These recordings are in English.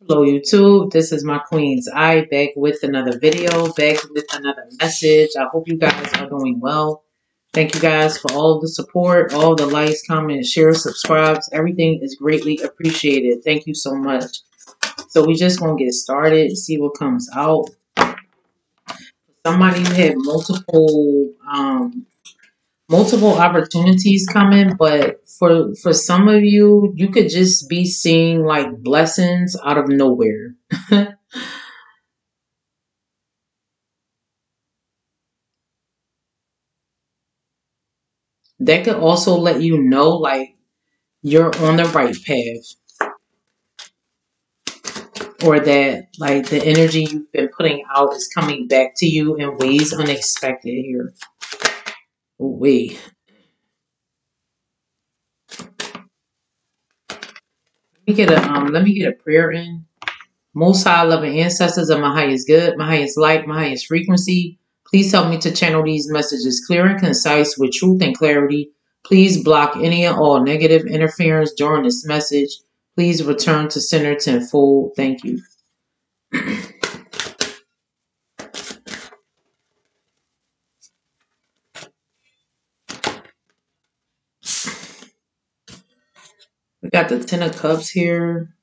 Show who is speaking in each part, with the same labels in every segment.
Speaker 1: Hello YouTube, this is my Queen's Eye back with another video, back with another message. I hope you guys are doing well. Thank you guys for all the support, all the likes, comments, shares, subscribes. Everything is greatly appreciated. Thank you so much. So we just gonna get started, see what comes out. Somebody had multiple um multiple opportunities coming, but for for some of you, you could just be seeing like blessings out of nowhere. that could also let you know like you're on the right path or that like the energy you've been putting out is coming back to you in ways unexpected here. Wait. Let me get a um let me get a prayer in. Most high loving ancestors of my highest good, my highest light, my highest frequency. Please help me to channel these messages clear and concise with truth and clarity. Please block any and all negative interference during this message. Please return to center tenfold. Thank you. we got the Ten of Cups here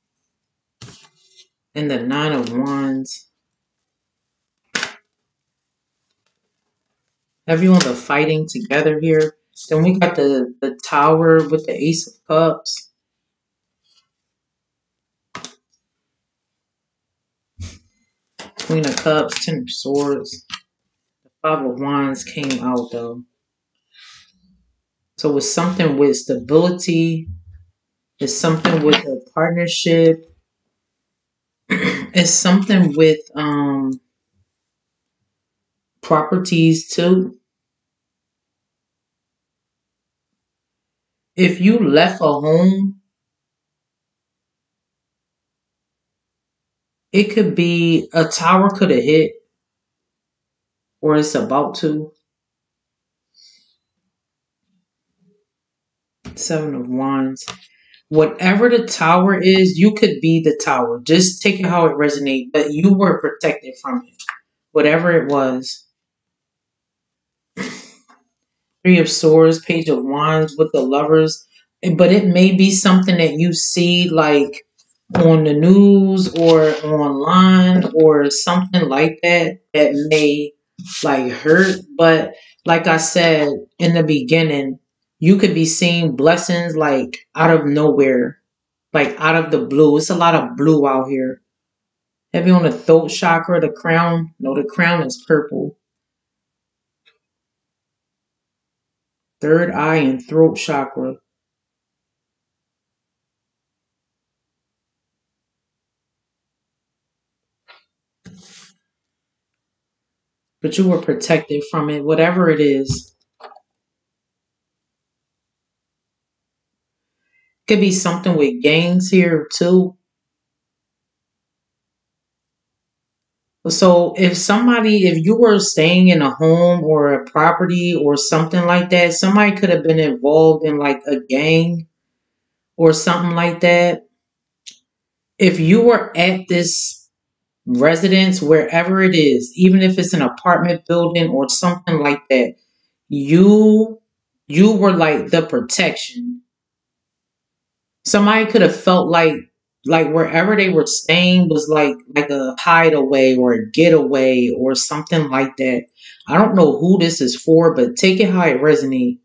Speaker 1: and the Nine of Wands. Everyone are fighting together here. Then we got the, the Tower with the Ace of Cups. Queen of Cups, Ten of Swords. The Five of Wands came out though. So it's something with stability. It's something with a partnership. it's something with um properties too. If you left a home, it could be a tower could have hit or it's about to. Seven of Wands. Whatever the tower is, you could be the tower. Just take it how it resonates, but you were protected from it. Whatever it was. Three of Swords, Page of Wands with the lovers. But it may be something that you see like on the news or online or something like that that may like hurt. But like I said in the beginning, you could be seeing blessings like out of nowhere, like out of the blue. It's a lot of blue out here. Heavy on the throat chakra, the crown. No, the crown is purple. third eye and throat chakra. But you were protected from it, whatever it is. Could be something with gangs here too. So if somebody, if you were staying in a home or a property or something like that, somebody could have been involved in like a gang or something like that. If you were at this residence, wherever it is, even if it's an apartment building or something like that, you you were like the protection. Somebody could have felt like like wherever they were staying was like like a hideaway or a getaway or something like that. I don't know who this is for, but take it how it resonates.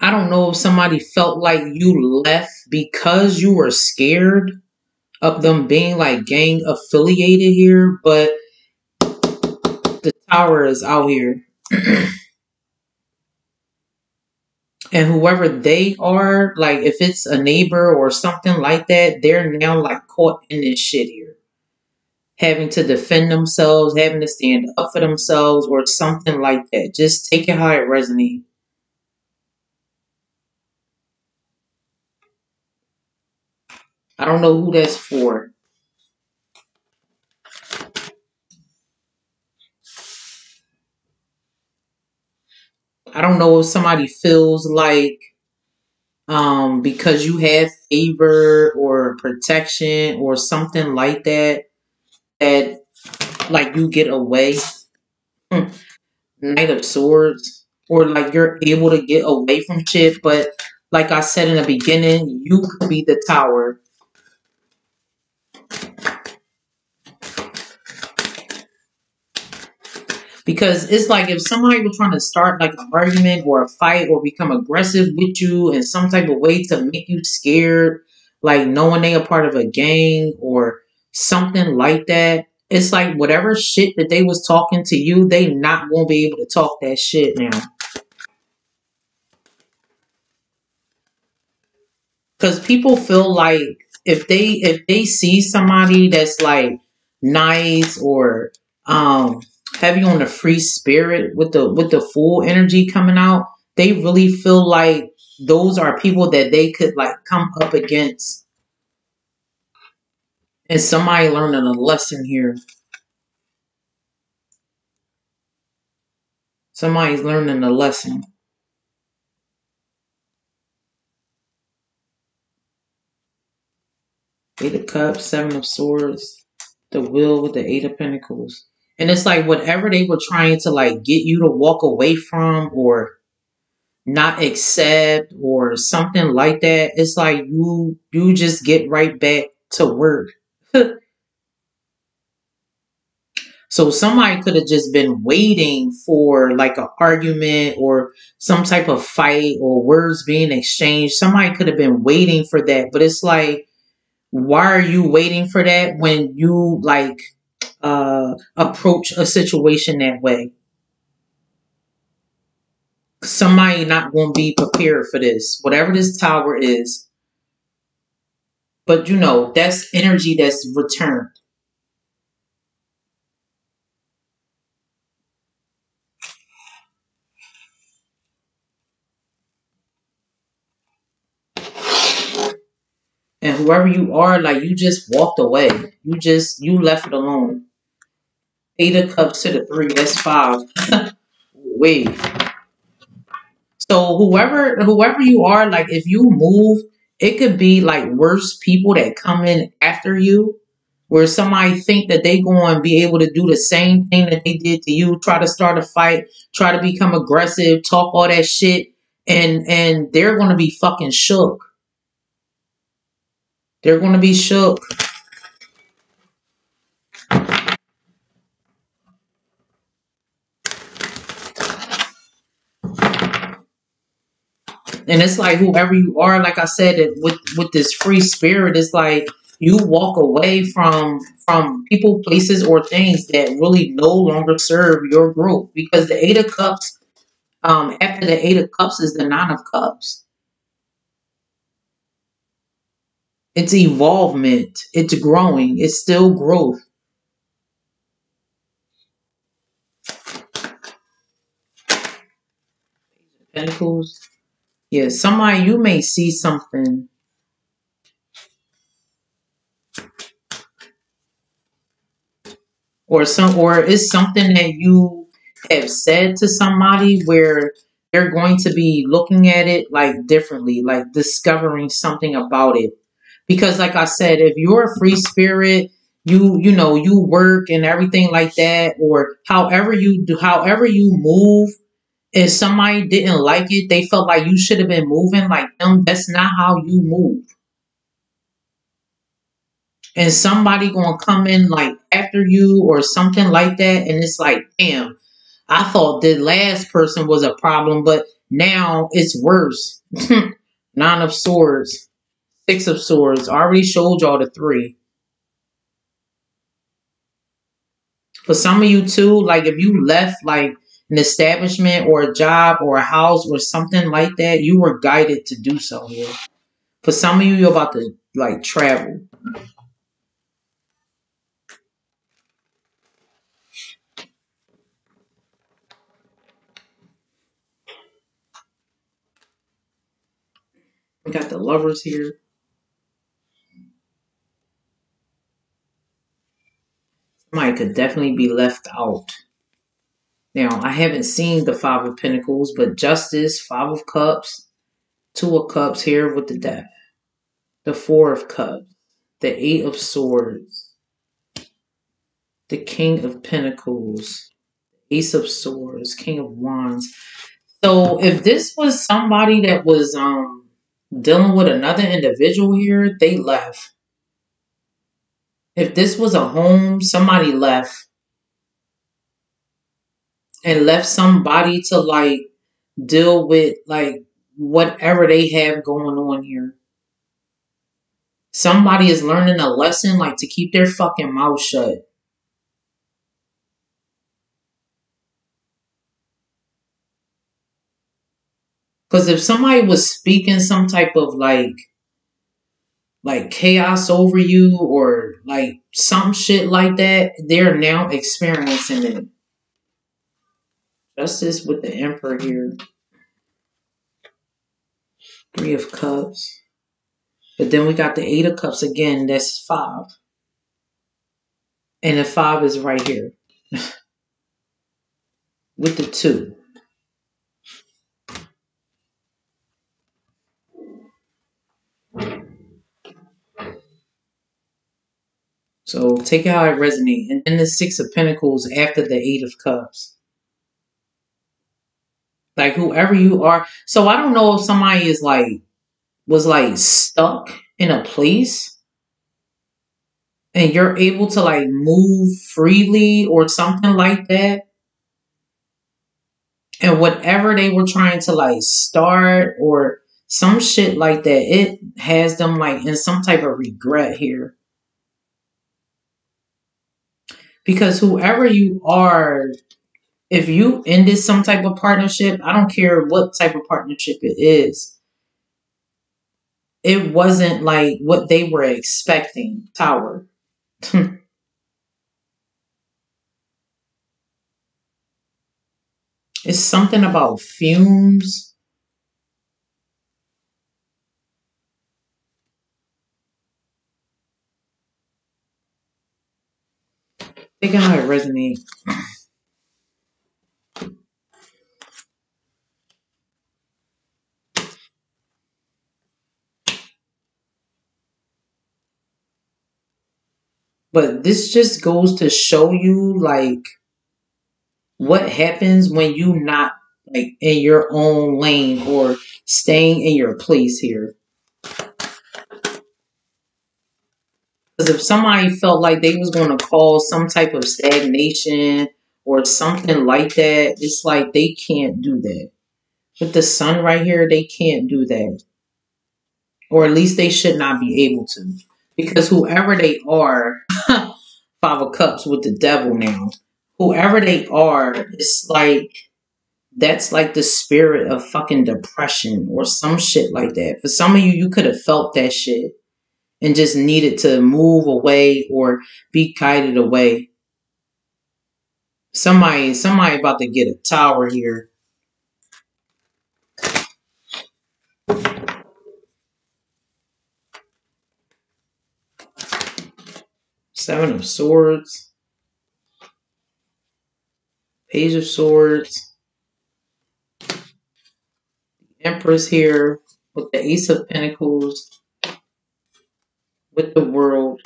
Speaker 1: I don't know if somebody felt like you left because you were scared of them being like gang affiliated here, but the tower is out here. and whoever they are, like if it's a neighbor or something like that, they're now like caught in this shit here. Having to defend themselves, having to stand up for themselves, or something like that. Just take it how it resonates. I don't know who that's for. I don't know if somebody feels like um, because you have favor or protection or something like that, that like you get away. Hmm. Knight of Swords, or like you're able to get away from shit. But like I said in the beginning, you could be the tower. Because it's like if somebody was trying to start like an argument or a fight or become aggressive with you in some type of way to make you scared, like knowing they are part of a gang or something like that, it's like whatever shit that they was talking to you, they not gonna be able to talk that shit now. Cause people feel like if they if they see somebody that's like nice or um heavy on the free spirit with the with the full energy coming out, they really feel like those are people that they could like come up against. And somebody learning a lesson here. Somebody's learning a lesson. Eight of Cups, Seven of Swords, the Wheel with the Eight of Pentacles. And it's like whatever they were trying to like get you to walk away from or not accept or something like that, it's like you you just get right back to work. so somebody could have just been waiting for like an argument or some type of fight or words being exchanged. Somebody could have been waiting for that, but it's like why are you waiting for that when you like uh approach a situation that way. Somebody not going to be prepared for this whatever this tower is. But you know that's energy that's returned. And whoever you are like you just walked away. You just you left it alone eight of cups to the three that's five. Wait. So whoever whoever you are like if you move it could be like worse people that come in after you where somebody think that they going to be able to do the same thing that they did to you try to start a fight try to become aggressive talk all that shit and and they're going to be fucking shook. They're going to be shook and it's like whoever you are like i said it with with this free spirit it's like you walk away from from people places or things that really no longer serve your growth because the eight of cups um after the eight of cups is the nine of cups. It's evolvement. It's growing. It's still growth. Pentacles yeah somebody you may see something. Or some or it's something that you have said to somebody where they're going to be looking at it like differently like discovering something about it. Because like i said if you're a free spirit you you know you work and everything like that or however you do however you move if somebody didn't like it they felt like you should have been moving like them. That's not how you move. And somebody gonna come in like after you or something like that and it's like damn i thought the last person was a problem but now it's worse. Nine of swords. Six of swords. I already showed y'all the three. For some of you too like if you left like an establishment or a job or a house or something like that you were guided to do so here for some of you you're about to like travel We got the lovers here. Somebody could definitely be left out. Now, I haven't seen the Five of Pentacles, but Justice, Five of Cups, Two of Cups here with the Death, the Four of Cups, the Eight of Swords, the King of Pentacles, Ace of Swords, King of Wands. So if this was somebody that was um dealing with another individual here, they left. If this was a home, somebody left and left somebody to like deal with like whatever they have going on here. Somebody is learning a lesson like to keep their fucking mouth shut. Because if somebody was speaking some type of like like chaos over you or like some shit like that, they're now experiencing it. Justice with the Emperor here. Three of Cups. But then we got the Eight of Cups again. That's five. And the five is right here. with the two. So take it how it resonates. And then the Six of Pentacles after the Eight of Cups. Like whoever you are. So I don't know if somebody is like, was like stuck in a place and you're able to like move freely or something like that. And whatever they were trying to like start or some shit like that, it has them like in some type of regret here. Because whoever you are, if you ended some type of partnership, I don't care what type of partnership it is, it wasn't like what they were expecting. Tower. it's something about fumes. Think how it resonates. But this just goes to show you like what happens when you not like in your own lane or staying in your place here. Because if somebody felt like they was going to cause some type of stagnation or something like that, it's like they can't do that. With the sun right here, they can't do that. Or at least they should not be able to. Because whoever they are, Five of Cups with the devil now, whoever they are, it's like that's like the spirit of fucking depression or some shit like that. For some of you, you could have felt that shit and just needed to move away or be guided away. Somebody, somebody about to get a tower here. Seven of Swords. Page of Swords. Empress here with the Ace of Pentacles with the world,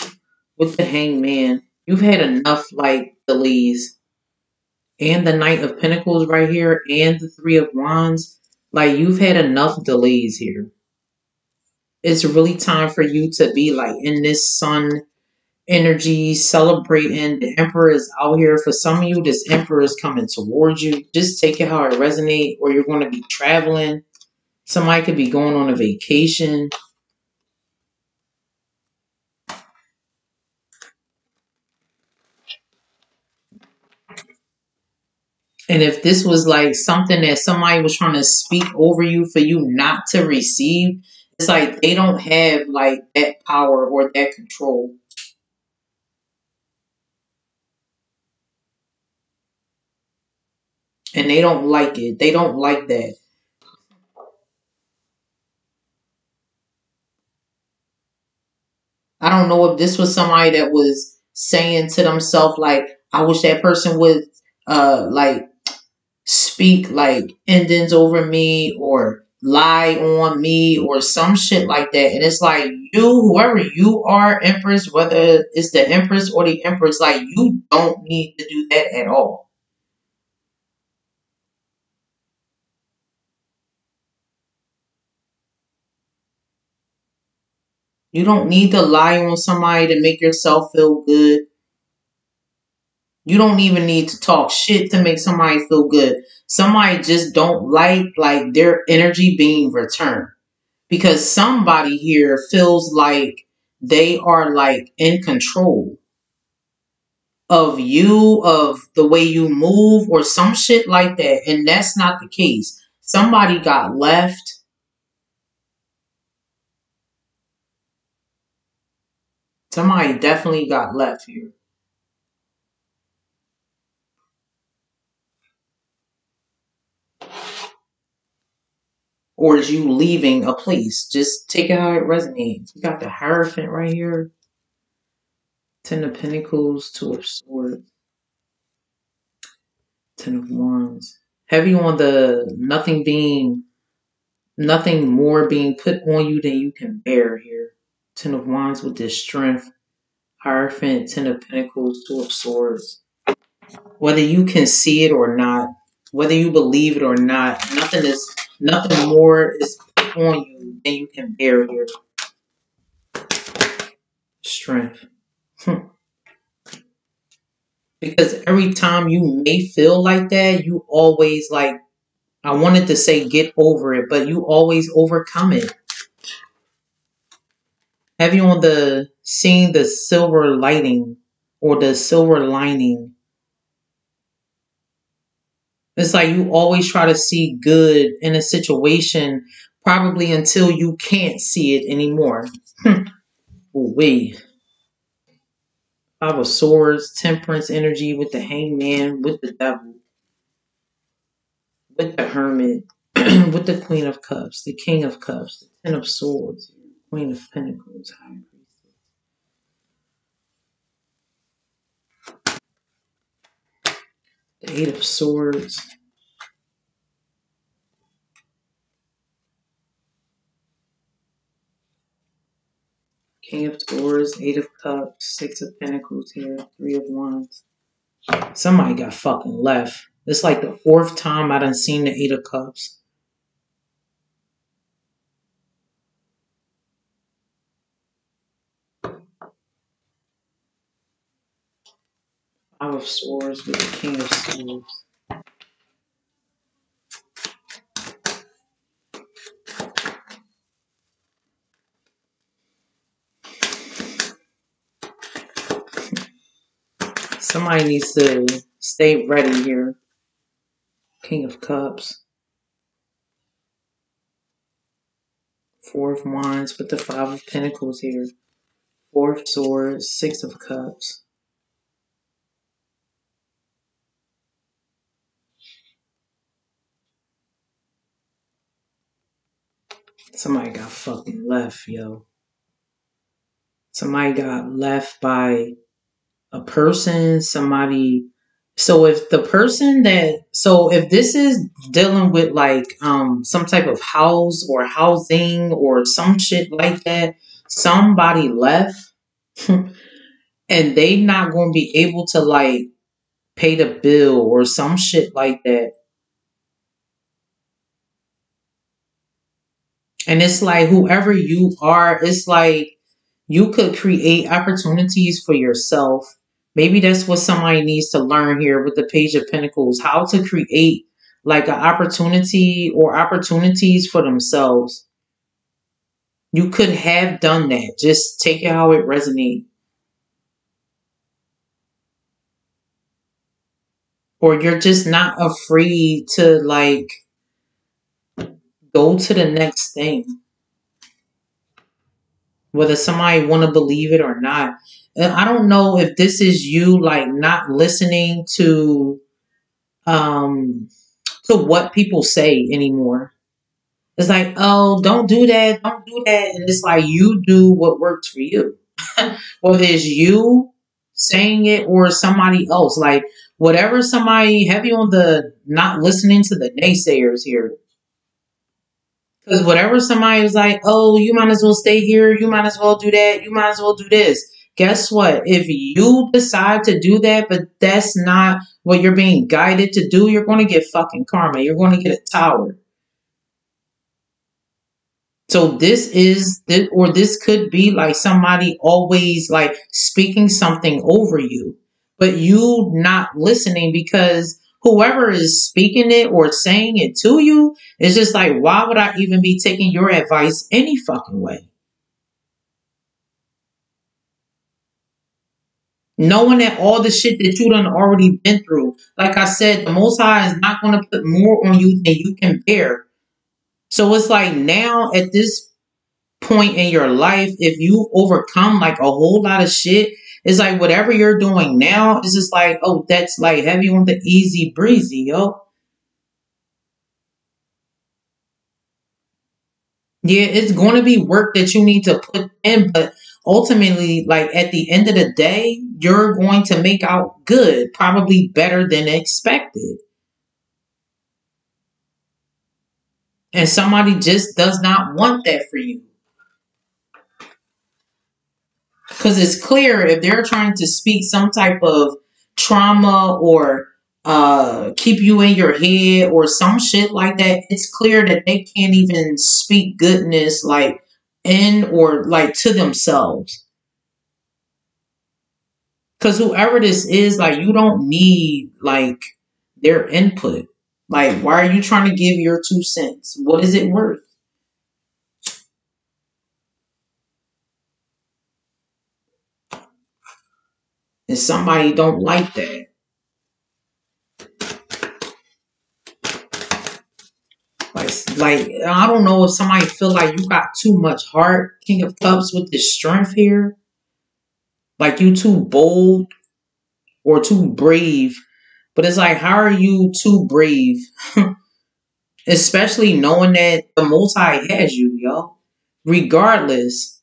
Speaker 1: with the hangman. You've had enough like delays. And the Knight of Pentacles right here and the Three of Wands. Like you've had enough delays here. It's really time for you to be like in this sun energy celebrating. The Emperor is out here. For some of you, this Emperor is coming towards you. Just take it how it resonates or you're going to be traveling. Somebody could be going on a vacation. And if this was like something that somebody was trying to speak over you for you not to receive, it's like they don't have like that power or that control. And they don't like it. They don't like that. I don't know if this was somebody that was saying to themselves like, I wish that person would uh like speak like endings over me or lie on me or some shit like that. And it's like you, whoever you are, Empress, whether it's the Empress or the Empress, like you don't need to do that at all. You don't need to lie on somebody to make yourself feel good. You don't even need to talk shit to make somebody feel good. Somebody just don't like like their energy being returned. Because somebody here feels like they are like in control of you, of the way you move, or some shit like that. And that's not the case. Somebody got left. Somebody definitely got left here. or is you leaving a place. Just take it how it resonates. You got the Hierophant right here. Ten of Pentacles, Two of Swords, Ten of Wands. Heavy on the nothing being, nothing more being put on you than you can bear here. Ten of Wands with this strength. Hierophant, Ten of Pentacles, Two of Swords. Whether you can see it or not, whether you believe it or not, nothing is nothing more is on you than you can bear here. Strength. Hmm. Because every time you may feel like that, you always like I wanted to say get over it, but you always overcome it. Have you on the seeing the silver lighting or the silver lining it's like you always try to see good in a situation, probably until you can't see it anymore. Hmm. we. Five of Swords, Temperance energy with the Hangman, with the Devil, with the Hermit, with the Queen of Cups, the King of Cups, the Ten of Swords, Queen of Pentacles, High The Eight of Swords. King of Swords, Eight of Cups, Six of Pentacles here, Three of Wands. Somebody got fucking left. It's like the fourth time I done seen the Eight of Cups. Five of Swords with the King of Swords. Somebody needs to stay ready here. King of Cups. Four of Wands with the Five of Pentacles here. Four of Swords, Six of Cups. Somebody got fucking left, yo. Somebody got left by a person, somebody. So if the person that, so if this is dealing with like um some type of house or housing or some shit like that, somebody left and they not to be able to like pay the bill or some shit like that And it's like whoever you are, it's like you could create opportunities for yourself. Maybe that's what somebody needs to learn here with the Page of Pentacles how to create like an opportunity or opportunities for themselves. You could have done that. Just take it how it resonates. Or you're just not afraid to like go to the next thing. Whether somebody want to believe it or not. And i don't know if this is you like not listening to um to what people say anymore. It's like oh don't do that don't do that and it's like you do what works for you. Whether it's you saying it or somebody else. Like whatever somebody heavy on the not listening to the naysayers here. Because whatever somebody was like, oh, you might as well stay here, you might as well do that, you might as well do this. Guess what? If you decide to do that, but that's not what you're being guided to do, you're going to get fucking karma. You're going to get a tower. So this is or this could be like somebody always like speaking something over you, but you not listening because whoever is speaking it or saying it to you is just like, why would I even be taking your advice any fucking way? Knowing that all the shit that you done already been through, like I said, the Most High is not going to put more on you than you can bear. So it's like now at this point in your life, if you overcome like a whole lot of shit, it's like whatever you're doing now is just like, oh, that's like heavy on the easy breezy, yo. Yeah, it's going to be work that you need to put in, but ultimately, like at the end of the day, you're going to make out good, probably better than expected. And somebody just does not want that for you. Because it's clear if they're trying to speak some type of trauma or uh, keep you in your head or some shit like that, it's clear that they can't even speak goodness like in or like to themselves. Because whoever this is, like, you don't need like their input. Like, why are you trying to give your two cents? What is it worth? And somebody don't like that. Like, like I don't know if somebody feel like you got too much heart, King of Cups, with this strength here. Like you too bold or too brave but it's like, how are you too brave? Especially knowing that the Most High has you, yo. Regardless,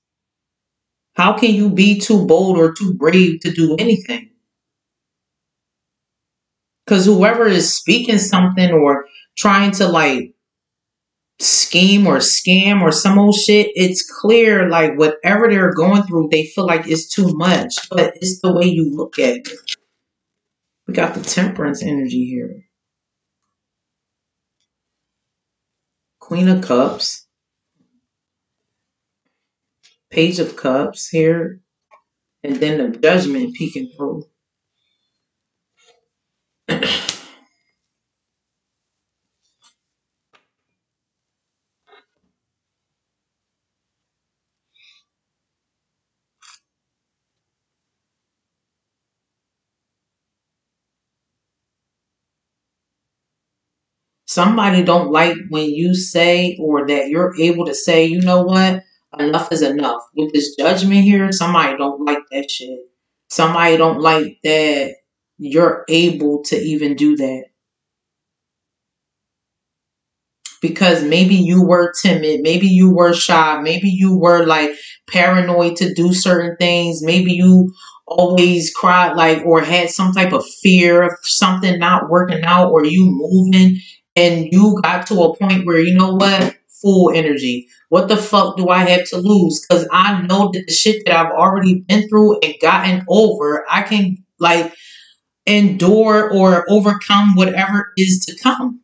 Speaker 1: how can you be too bold or too brave to do anything? Because whoever is speaking something or trying to like scheme or scam or some old shit, it's clear like whatever they're going through, they feel like it's too much. But it's the way you look at it. We got the temperance energy here. Queen of Cups. Page of Cups here. And then the judgment peeking through. somebody don't like when you say or that you're able to say, you know what, enough is enough. With this judgment here, somebody don't like that shit. Somebody don't like that you're able to even do that. Because maybe you were timid, maybe you were shy, maybe you were like paranoid to do certain things, maybe you always cried like or had some type of fear of something not working out or you moving and you got to a point where you know what full energy. What the fuck do i have to lose? Because i know that the shit that i've already been through and gotten over i can like endure or overcome whatever is to come.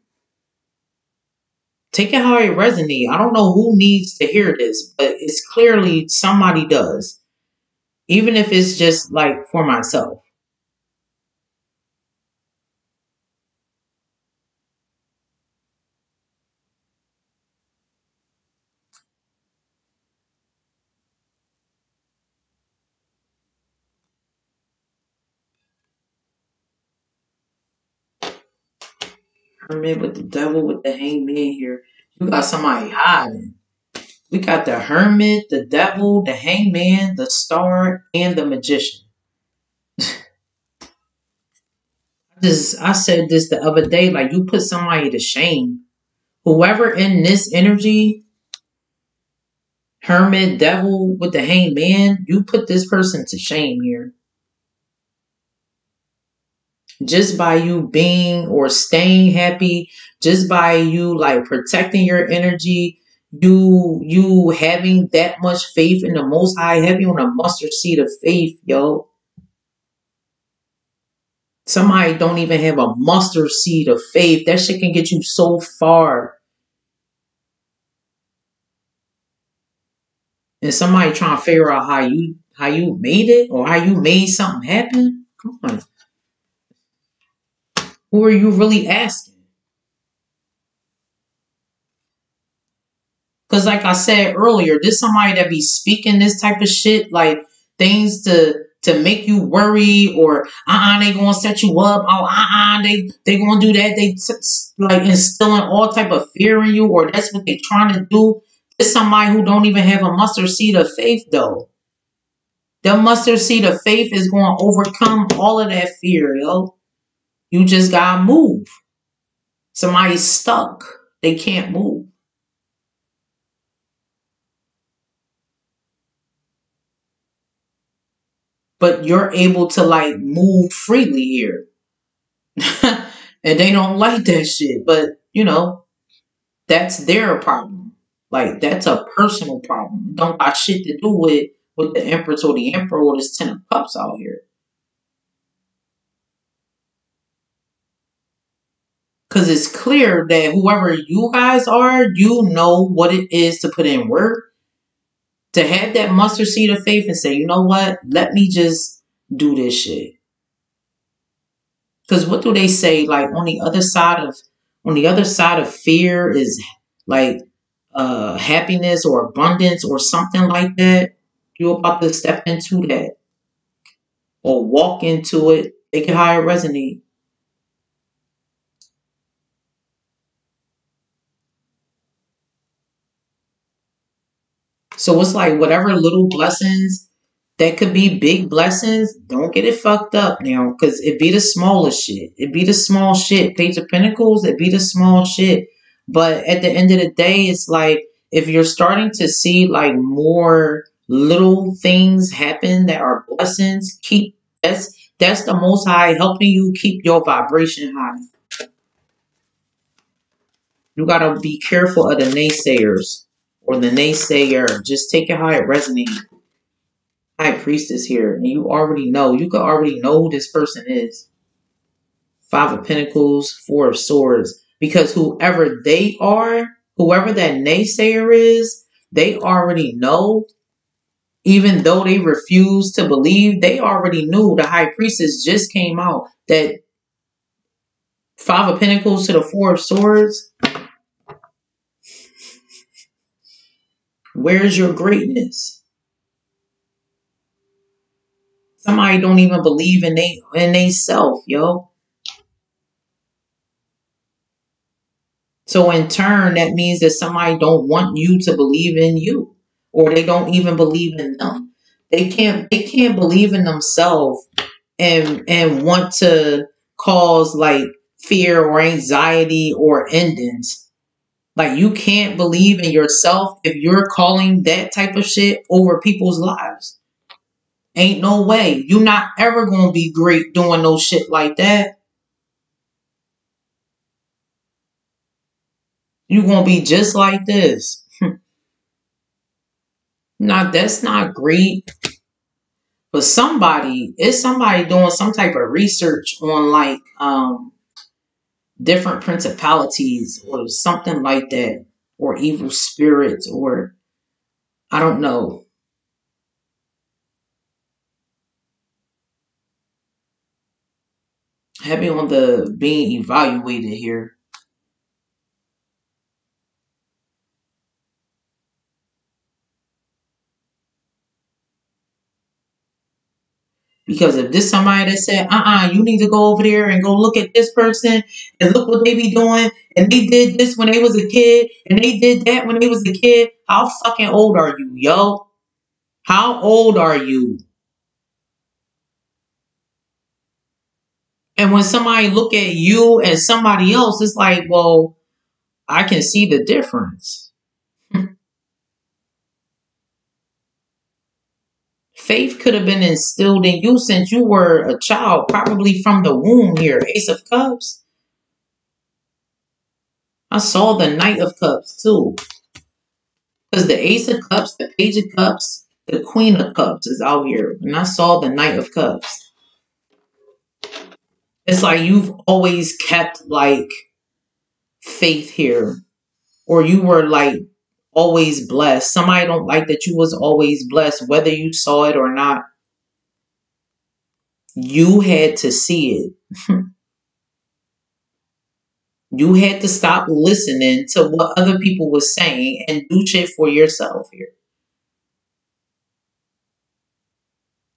Speaker 1: Take it how it resonates. I don't know who needs to hear this but it's clearly somebody does. Even if it's just like for myself with the devil with the hangman here. You got somebody hiding. We got the hermit, the devil, the hangman, the star, and the magician. Just I said this the other day, like you put somebody to shame. Whoever in this energy, hermit, devil with the hangman, you put this person to shame here. Just by you being or staying happy, just by you like protecting your energy, you you having that much faith in the most high, having on a mustard seed of faith, yo. Somebody don't even have a mustard seed of faith. That shit can get you so far. And somebody trying to figure out how you how you made it or how you made something happen. Come on. Who are you really asking? Because, like I said earlier, this somebody that be speaking this type of shit, like things to to make you worry, or uh-uh, they gonna set you up. Oh, uh-uh, they they gonna do that. They like instilling all type of fear in you, or that's what they trying to do. It's somebody who don't even have a mustard seed of faith, though. The mustard seed of faith is going to overcome all of that fear, yo. You just gotta move. Somebody's stuck. They can't move. But you're able to like move freely here. and they don't like that shit. But you know, that's their problem. Like that's a personal problem. Don't got shit to do with with the Empress or the Emperor or this Ten of Cups out here. Because it's clear that whoever you guys are, you know what it is to put in work. To have that mustard seed of faith and say, you know what? Let me just do this shit. Because what do they say? Like on the other side of on the other side of fear is like uh happiness or abundance or something like that. You're about to step into that. Or walk into it. Make it higher resonate. So it's like whatever little blessings that could be big blessings, don't get it fucked up now. Cause it be the smallest shit. It be the small shit. Page of Pentacles, it be the small shit. But at the end of the day, it's like if you're starting to see like more little things happen that are blessings, keep that's that's the most high helping you keep your vibration high. You gotta be careful of the naysayers or the naysayer, just take it how it resonates. High priestess here, and you already know. You could already know who this person is. Five of Pentacles, Four of Swords. Because whoever they are, whoever that naysayer is, they already know. Even though they refuse to believe, they already knew the high priestess just came out that Five of Pentacles to the Four of Swords Where's your greatness? Somebody don't even believe in they in they self, yo. So in turn, that means that somebody don't want you to believe in you, or they don't even believe in them. They can't they can't believe in themselves and and want to cause like fear or anxiety or endings like you can't believe in yourself if you're calling that type of shit over people's lives. Ain't no way. You're not ever gonna be great doing no shit like that. You're gonna be just like this. now that's not great. But somebody, is somebody doing some type of research on like um different principalities or something like that, or evil spirits, or I don't know. Heavy on the being evaluated here. Because if this somebody that said, uh-uh, you need to go over there and go look at this person and look what they be doing, and they did this when they was a kid, and they did that when they was a kid, how fucking old are you, yo? How old are you? And when somebody look at you and somebody else, it's like, well, I can see the difference. Faith could have been instilled in you since you were a child, probably from the womb here. Ace of Cups. I saw the Knight of Cups too. Because the Ace of Cups, the Page of Cups, the Queen of Cups is out here. And I saw the Knight of Cups. It's like you've always kept like faith here. Or you were like always blessed. Somebody don't like that you was always blessed, whether you saw it or not. You had to see it. you had to stop listening to what other people were saying and do shit for yourself here.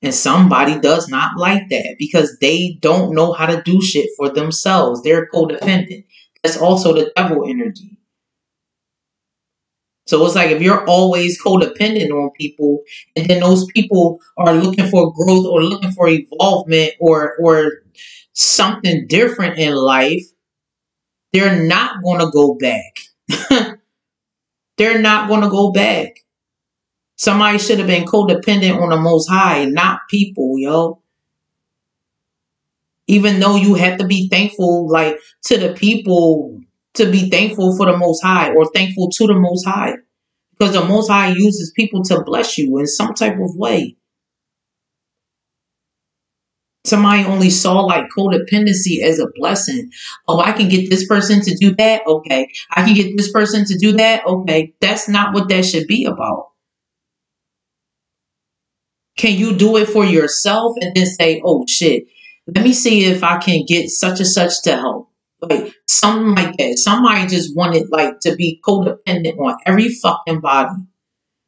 Speaker 1: And somebody does not like that because they don't know how to do shit for themselves. They're codependent. That's also the devil energy. So it's like if you're always codependent on people, and then those people are looking for growth or looking for evolvement or or something different in life, they're not going to go back. they're not going to go back. Somebody should have been codependent on the Most High, not people, yo. Even though you have to be thankful, like to the people, to be thankful for the Most High or thankful to the Most High, because the Most High uses people to bless you in some type of way. Somebody only saw like codependency as a blessing. Oh, I can get this person to do that. Okay. I can get this person to do that. Okay. That's not what that should be about. Can you do it for yourself and then say, oh shit, let me see if I can get such and such to help? Like something like that. Somebody just wanted like to be codependent on every fucking body.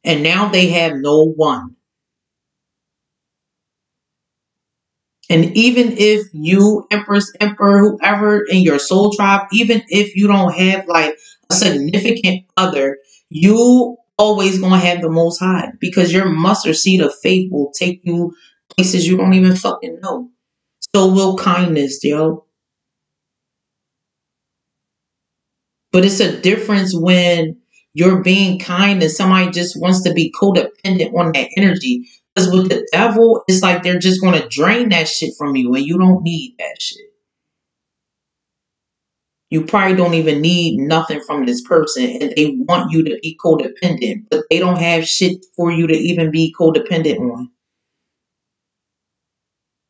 Speaker 1: And now they have no one. And even if you, Empress, Emperor, whoever in your soul tribe, even if you don't have like a significant other, you always gonna have the most high because your mustard seed of faith will take you places you don't even fucking know. So will kindness, yo. But it's a difference when you're being kind and somebody just wants to be codependent on that energy. Because with the devil, it's like they're just gonna drain that shit from you and you don't need that shit. You probably don't even need nothing from this person and they want you to be codependent, but they don't have shit for you to even be codependent on.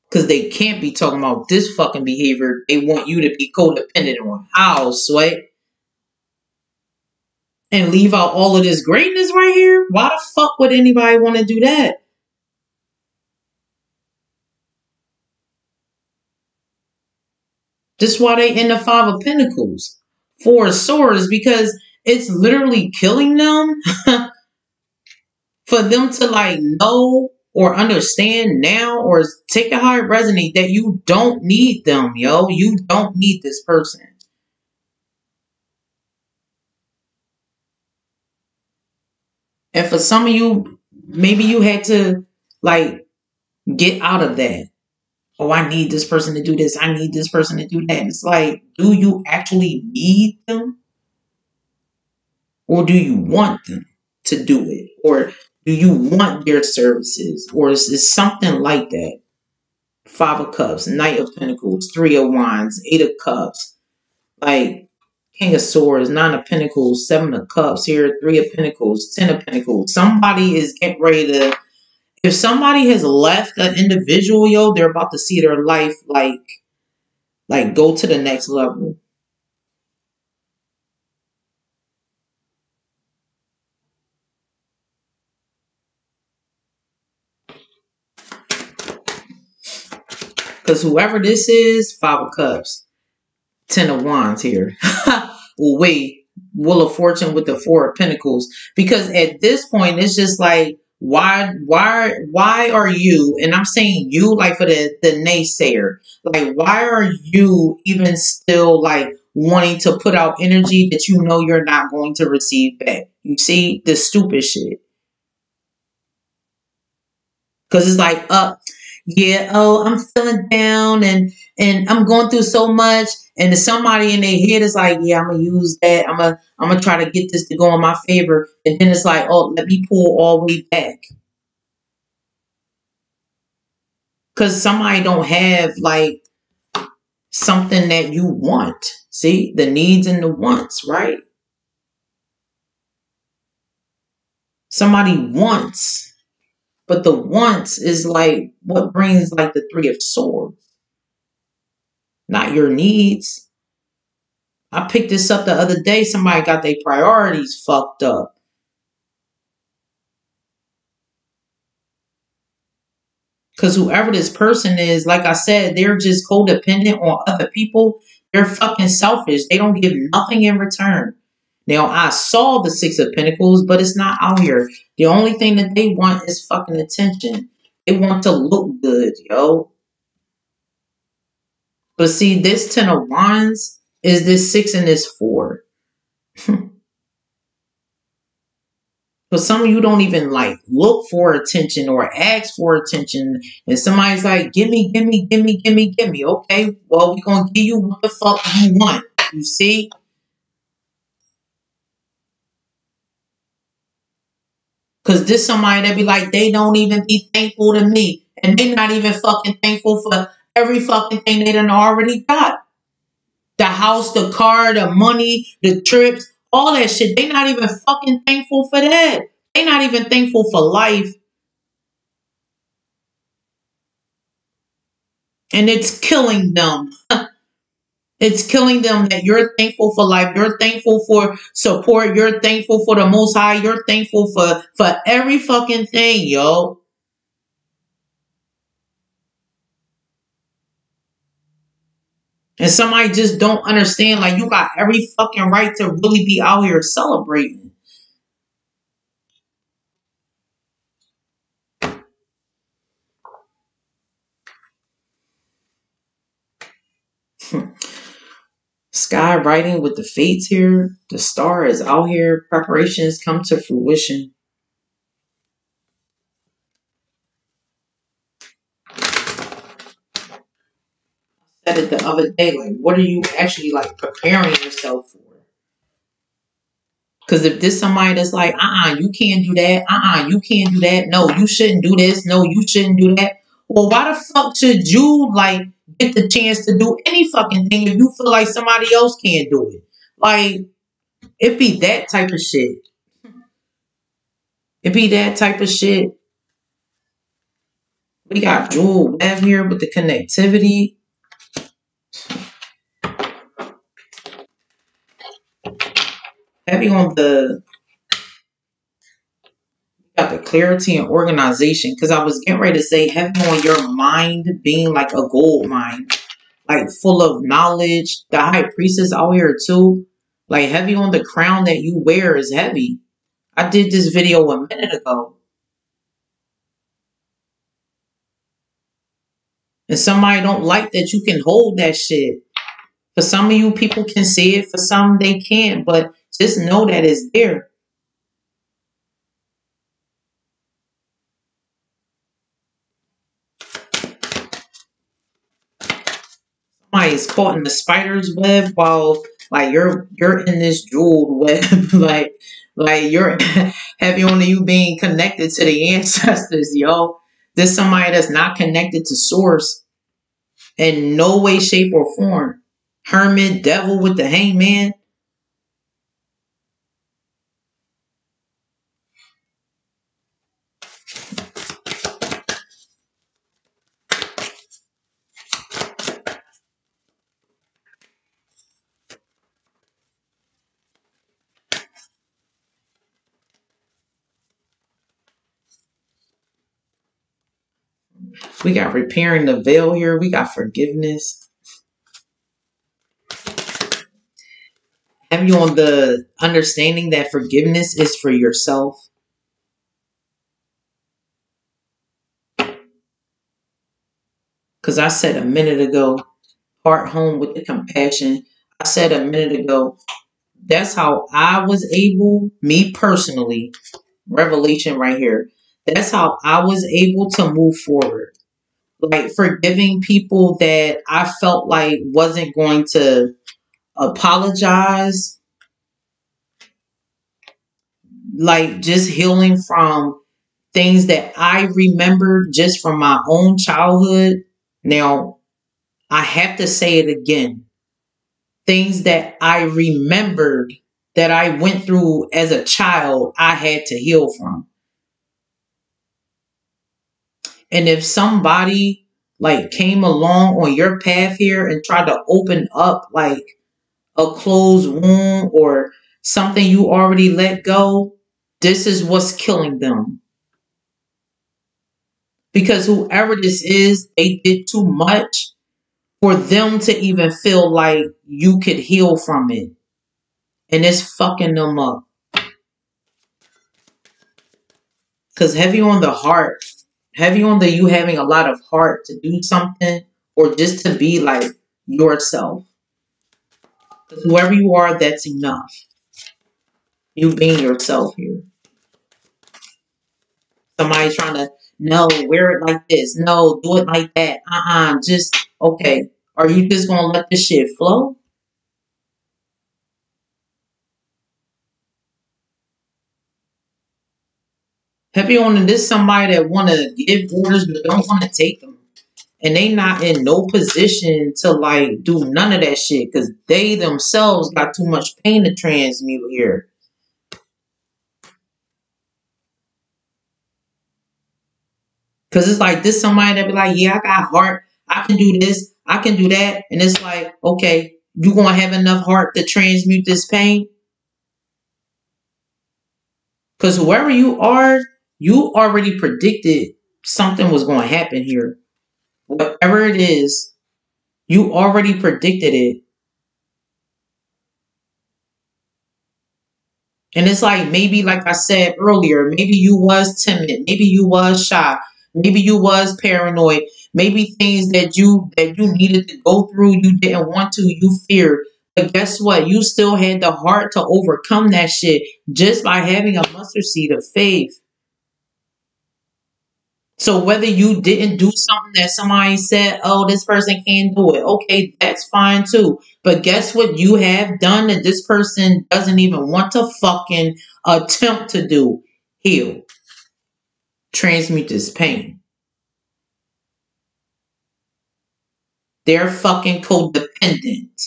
Speaker 1: Because they can't be talking about this fucking behavior they want you to be codependent on. How, sweat? And leave out all of this greatness right here? Why the fuck would anybody want to do that? This why they in the Five of Pentacles. Four of Swords, because it's literally killing them for them to like know or understand now or take a high resonate that you don't need them, yo. You don't need this person. And for some of you, maybe you had to like get out of that oh, I need this person to do this. I need this person to do that. It's like, do you actually need them? Or do you want them to do it? Or do you want their services? Or is it something like that? Five of Cups, Knight of Pentacles, Three of Wands, Eight of Cups, like King of Swords, Nine of Pentacles, Seven of Cups here, Three of Pentacles, Ten of Pentacles. Somebody is getting ready to if somebody has left an individual, yo, they're about to see their life like like go to the next level. Because whoever this is, Five of Cups, Ten of Wands here. well, wait, Wheel of Fortune with the Four of Pentacles. Because at this point, it's just like why why why are you and i'm saying you like for the the naysayer. Like why are you even still like wanting to put out energy that you know you're not going to receive back? You see the stupid shit. Because it's like uh yeah oh i'm feeling down and and i'm going through so much and if somebody in their head is like, yeah, I'm gonna use that. I'm gonna I'm gonna try to get this to go in my favor. And then it's like, oh, let me pull all the way back. Cause somebody don't have like something that you want. See, the needs and the wants, right? Somebody wants, but the wants is like what brings like the three of swords, not your needs. I picked this up the other day. Somebody got their priorities fucked up. Because whoever this person is, like I said, they're just codependent on other people. They're fucking selfish. They don't give nothing in return. Now, I saw the Six of Pentacles, but it's not out here. The only thing that they want is fucking attention. They want to look good, yo. But see, this Ten of Wands is this six and this four. But some of you don't even like look for attention or ask for attention. And somebody's like, gimme, gimme, gimme, gimme, gimme. Okay, well, we're going to give you what the fuck you want. You see? Because this somebody that be like, they don't even be thankful to me. And they not even fucking thankful for every fucking thing they done already got. The house, the car, the money, the trips, all that shit. They not even fucking thankful for that. They not even thankful for life. And it's killing them. it's killing them that you're thankful for life. You're thankful for support. You're thankful for the most high. You're thankful for, for every fucking thing, yo. And somebody just don't understand, like, you got every fucking right to really be out here celebrating. Sky writing with the fates here. The star is out here. Preparations come to fruition. Said a day. Like, what are you actually like preparing yourself for? Because if this somebody that's like, uh uh-uh, uh you can't do that. Uh uh-uh, uh, you can't do that. No, you shouldn't do this. No, you shouldn't do that. Well, why the fuck should you like get the chance to do any fucking thing if you feel like somebody else can't do it? Like, it be that type of shit. It be that type of shit. We got Jewel Web here with the connectivity. Heavy on the got the clarity and organization because I was getting ready to say heavy on your mind being like a gold mine, like full of knowledge. The high priestess out here too, like heavy on the crown that you wear is heavy. I did this video a minute ago. And somebody don't like that you can hold that shit. For some of you, people can see it. For some, they can't. But just know that it's there. Somebody is caught in the spider's web while like you're you're in this jeweled web. like like you're heavy on you being connected to the ancestors, yo. This somebody that's not connected to source in no way, shape, or form. Hermit, devil with the hangman. We got repairing the veil here. We got forgiveness. Have you on the understanding that forgiveness is for yourself? Because I said a minute ago, heart home with the compassion. I said a minute ago, that's how I was able, me personally, revelation right here. That's how I was able to move forward like forgiving people that I felt like wasn't going to apologize. Like just healing from things that I remember just from my own childhood. Now, I have to say it again. Things that I remembered that I went through as a child, I had to heal from. And if somebody like came along on your path here and tried to open up like a closed wound or something you already let go, this is what's killing them. Because whoever this is, they did too much for them to even feel like you could heal from it. And it's fucking them up. Because heavy on the heart, heavy on the you having a lot of heart to do something or just to be like yourself. Whoever you are, that's enough. You being yourself here. Somebody trying to, no, wear it like this. No, do it like that. Uh-uh. Just, okay. Are you just going to let this shit flow? Heavy on this somebody that want to give orders but don't want to take them and they not in no position to like do none of that shit because they themselves got too much pain to transmute here. Cause it's like this somebody that be like, yeah, I got heart, I can do this, I can do that, and it's like, okay, you gonna have enough heart to transmute this pain? Cause whoever you are, you already predicted something was gonna happen here whatever it is, you already predicted it. And it's like maybe, like I said earlier, maybe you was timid, maybe you was shy, maybe you was paranoid, maybe things that you that you needed to go through, you didn't want to, you feared. But guess what? You still had the heart to overcome that shit just by having a mustard seed of faith. So whether you didn't do something that somebody said, oh, this person can't do it, okay, that's fine too. But guess what you have done that this person doesn't even want to fucking attempt to do? Heal. Transmute this pain. They're fucking codependent.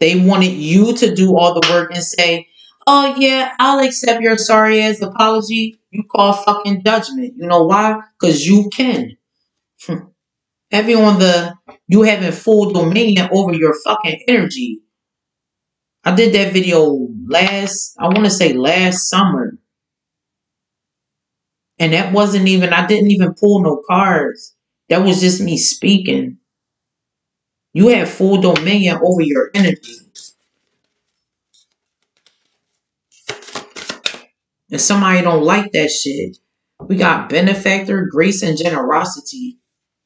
Speaker 1: They wanted you to do all the work and say, oh yeah, I'll accept your sorry ass apology. You call fucking judgment. You know why? Because you can. Hmm. Heavy on the you having full dominion over your fucking energy. I did that video last, I want to say last summer. And that wasn't even, I didn't even pull no cards. That was just me speaking. You have full dominion over your energy. And somebody don't like that shit. We got benefactor, grace, and generosity.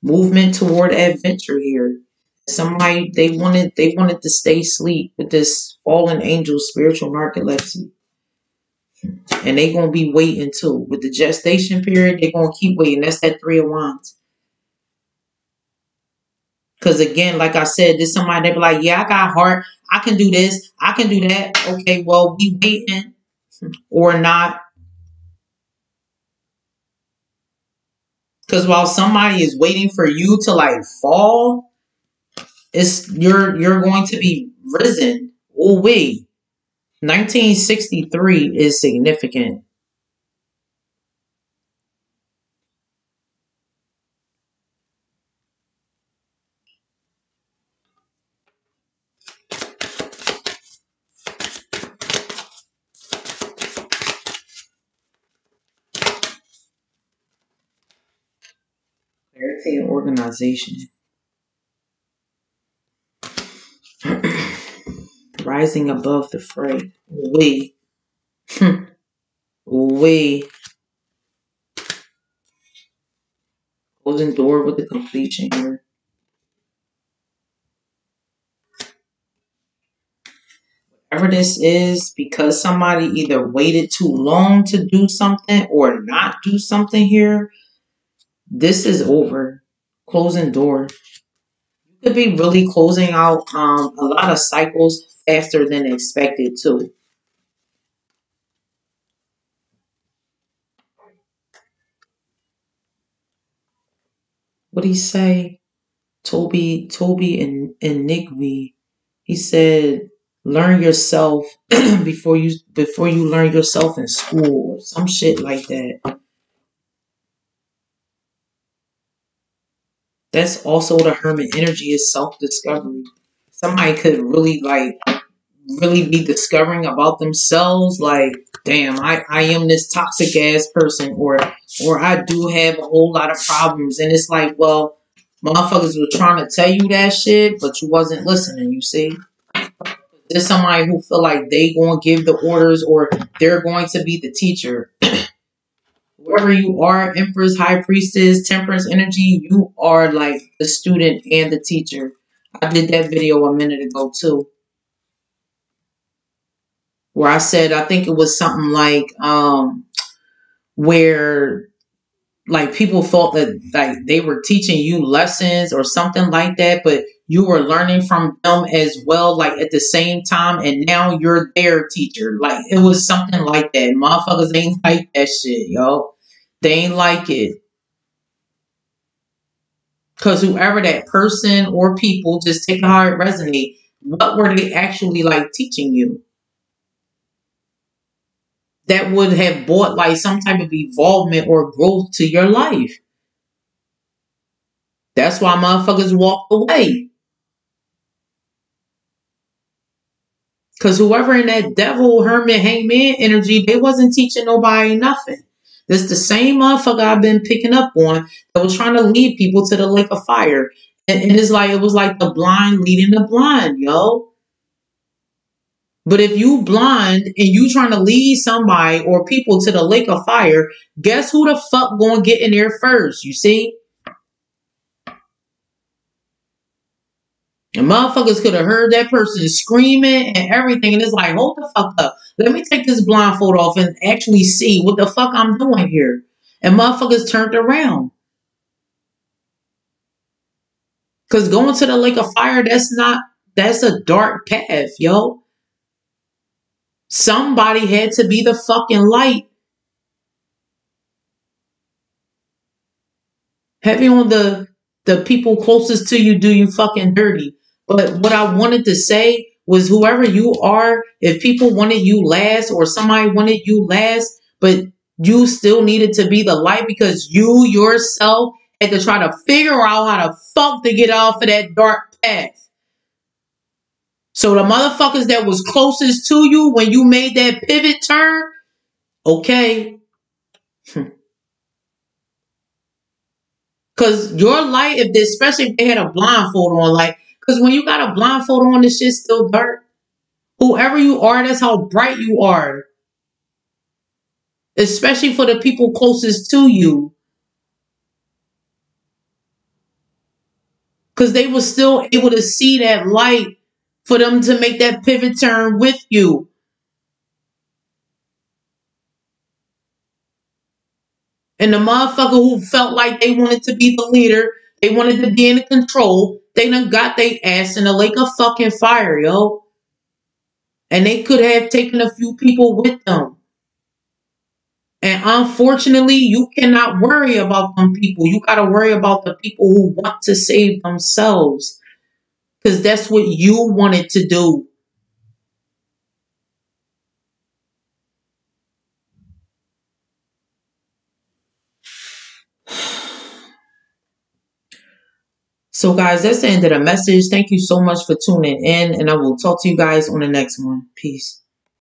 Speaker 1: Movement toward adventure here. Somebody they wanted they wanted to stay asleep with this fallen angel spiritual narcolepsy. And they gonna be waiting too. With the gestation period, they gonna keep waiting. That's that three of wands. Cause again, like I said, there's somebody that be like, yeah, I got heart. I can do this. I can do that. Okay, well, we waiting or not. Because while somebody is waiting for you to like fall, it's you're you're going to be risen. Oh wait. 1963 is significant. Organization. Rising above the fray. We. Hmm. we. Closing door with the completion here. Whatever this is, because somebody either waited too long to do something or not do something here, this is over closing door. You could be really closing out um, a lot of cycles faster than expected too. What do he say? Toby, Toby and, and Nick V. He said, learn yourself before you before you learn yourself in school or some shit like that. That's also the hermit energy is self-discovery. Somebody could really like really be discovering about themselves like damn I, I am this toxic ass person or or I do have a whole lot of problems. And it's like well motherfuckers were trying to tell you that shit but you wasn't listening you see? There's somebody who feel like they to give the orders or they're going to be the teacher whoever you are empress high priestess temperance energy you are like the student and the teacher i did that video a minute ago too where I said I think it was something like um where like people thought that like they were teaching you lessons or something like that, but you were learning from them as well, like at the same time, and now you're their teacher. Like it was something like that. Motherfuckers ain't like that shit, yo. They ain't like it. Cause whoever that person or people, just take how it resonate. What were they actually like teaching you? that would have brought like some type of evolvement or growth to your life. That's why motherfuckers walk away. Cause whoever in that devil, hermit, hangman energy, they wasn't teaching nobody nothing. This the same motherfucker I've been picking up on that was trying to lead people to the lake of fire. And, and it's like it was like the blind leading the blind, yo. But if you blind and you trying to lead somebody or people to the lake of fire, guess who the fuck gonna get in there first? You see? And motherfuckers could have heard that person screaming and everything, and it's like, hold the fuck up. Let me take this blindfold off and actually see what the fuck I'm doing here. And motherfuckers turned around. Cause going to the lake of fire, that's not that's a dark path, yo. Somebody had to be the fucking light. Heavy on the the people closest to you do you fucking dirty. But what I wanted to say was whoever you are, if people wanted you last or somebody wanted you last, but you still needed to be the light because you yourself had to try to figure out how to fuck to get off of that dark path. So the motherfuckers that was closest to you when you made that pivot turn, okay. Cause your light, if they, especially if they had a blindfold on, like, cause when you got a blindfold on, this shit's still dark. Whoever you are, that's how bright you are. Especially for the people closest to you. Cause they were still able to see that light for them to make that pivot turn with you. And the motherfucker who felt like they wanted to be the leader, they wanted to be in control, they done got their ass in a lake of fucking fire, yo. And they could have taken a few people with them. And unfortunately, you cannot worry about them people. You got to worry about the people who want to save themselves because that's what you wanted to do. So, guys, that's the end of the message. Thank you so much for tuning in, and I will talk to you guys on the next one. Peace.